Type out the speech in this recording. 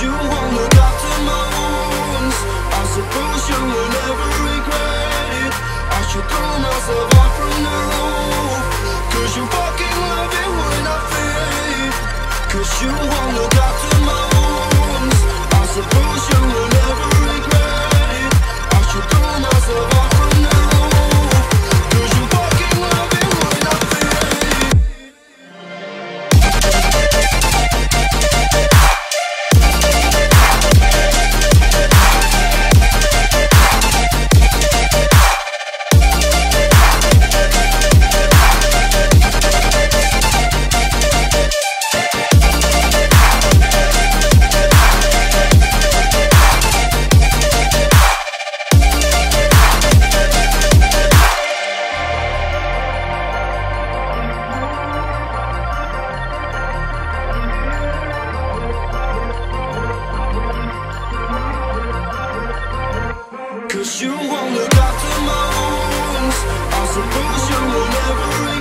you won't look up. Cause you won't look after my wounds. I suppose you will never